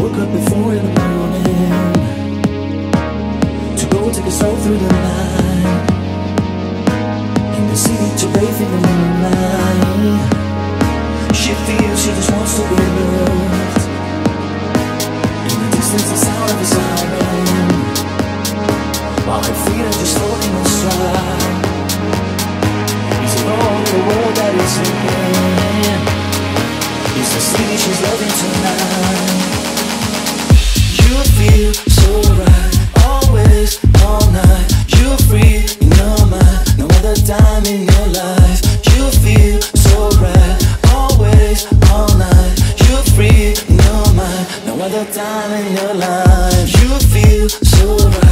woke up before in the morning. To go take a stroll through the night. In the city to bathe in the moonlight. She feels she just wants to be loved. In the distance the sound of a siren. While her feet are just floating on stride Is it all the world that is sinking? Is the city she's loving tonight? Time in your life. You feel so right,